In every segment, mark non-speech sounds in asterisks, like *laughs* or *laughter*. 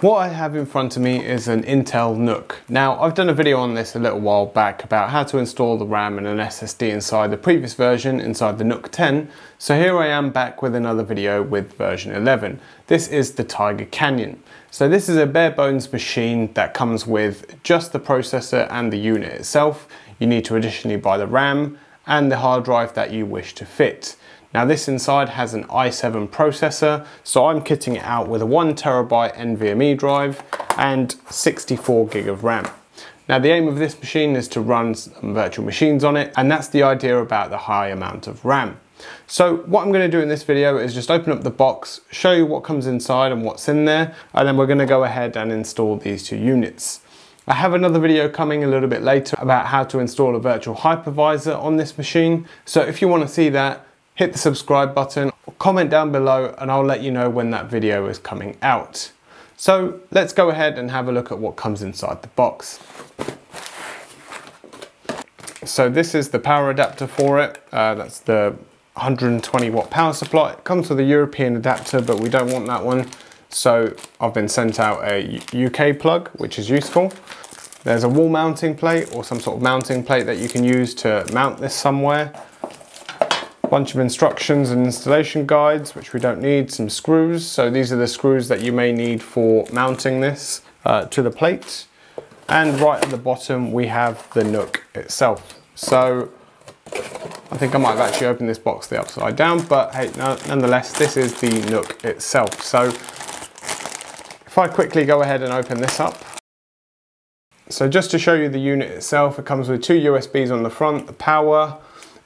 What I have in front of me is an Intel NUC. Now, I've done a video on this a little while back about how to install the RAM and an SSD inside the previous version, inside the NUC 10. So here I am back with another video with version 11. This is the Tiger Canyon. So this is a bare bones machine that comes with just the processor and the unit itself. You need to additionally buy the RAM and the hard drive that you wish to fit. Now this inside has an i7 processor, so I'm kitting it out with a one terabyte NVMe drive and 64 gig of RAM. Now the aim of this machine is to run virtual machines on it, and that's the idea about the high amount of RAM. So what I'm gonna do in this video is just open up the box, show you what comes inside and what's in there, and then we're gonna go ahead and install these two units. I have another video coming a little bit later about how to install a virtual hypervisor on this machine. So if you wanna see that, hit the subscribe button, comment down below and I'll let you know when that video is coming out. So let's go ahead and have a look at what comes inside the box. So this is the power adapter for it. Uh, that's the 120 watt power supply. It comes with a European adapter, but we don't want that one. So I've been sent out a UK plug, which is useful. There's a wall mounting plate or some sort of mounting plate that you can use to mount this somewhere bunch of instructions and installation guides, which we don't need, some screws. So these are the screws that you may need for mounting this uh, to the plate. And right at the bottom, we have the NUC itself. So I think I might have actually opened this box the upside down, but hey, no, nonetheless, this is the NUC itself. So if I quickly go ahead and open this up, so just to show you the unit itself, it comes with two USBs on the front, the power,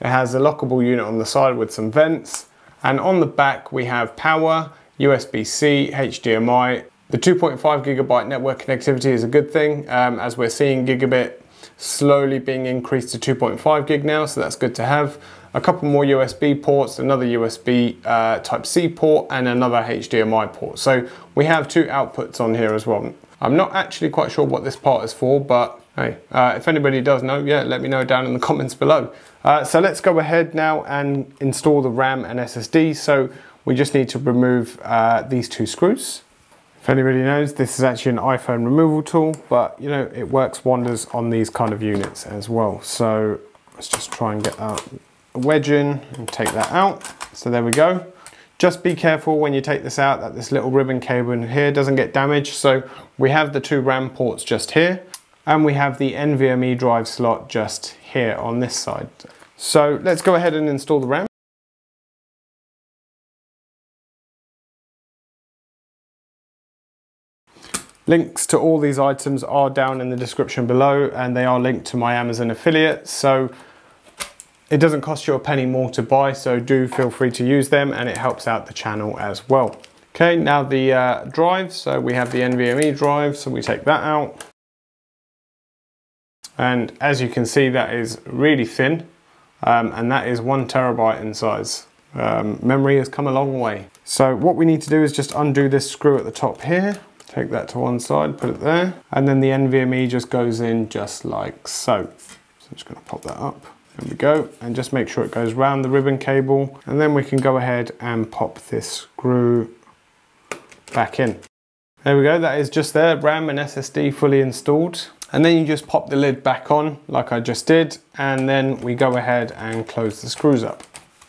it has a lockable unit on the side with some vents. And on the back, we have power, USB-C, HDMI. The 2.5 gigabyte network connectivity is a good thing, um, as we're seeing gigabit slowly being increased to 2.5 gig now, so that's good to have. A couple more USB ports, another USB uh, Type-C port, and another HDMI port. So we have two outputs on here as well. I'm not actually quite sure what this part is for, but hey, uh, if anybody does know, yeah, let me know down in the *laughs* comments below. Uh, so let's go ahead now and install the RAM and SSD. So we just need to remove uh, these two screws. If anybody knows, this is actually an iPhone removal tool, but you know, it works wonders on these kind of units as well. So let's just try and get a wedge in and take that out. So there we go. Just be careful when you take this out that this little ribbon cable in here doesn't get damaged. So we have the two RAM ports just here and we have the NVMe drive slot just here on this side. So let's go ahead and install the RAM. Links to all these items are down in the description below and they are linked to my Amazon affiliate. So it doesn't cost you a penny more to buy, so do feel free to use them and it helps out the channel as well. Okay, now the uh, drive. So we have the NVMe drive, so we take that out. And as you can see, that is really thin um, and that is one terabyte in size. Um, memory has come a long way. So what we need to do is just undo this screw at the top here, take that to one side, put it there, and then the NVMe just goes in just like so. So I'm just gonna pop that up. There we go, and just make sure it goes round the ribbon cable, and then we can go ahead and pop this screw back in. There we go, that is just there, RAM and SSD fully installed. And then you just pop the lid back on like I just did, and then we go ahead and close the screws up.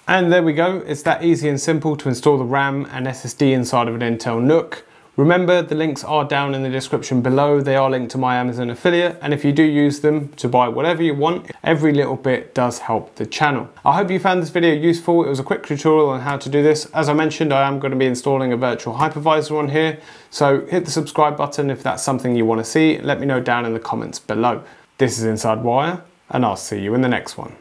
And there we go, it's that easy and simple to install the RAM and SSD inside of an Intel NUC. Remember, the links are down in the description below. They are linked to my Amazon affiliate. And if you do use them to buy whatever you want, every little bit does help the channel. I hope you found this video useful. It was a quick tutorial on how to do this. As I mentioned, I am going to be installing a virtual hypervisor on here. So hit the subscribe button if that's something you want to see. Let me know down in the comments below. This is Inside Wire, and I'll see you in the next one.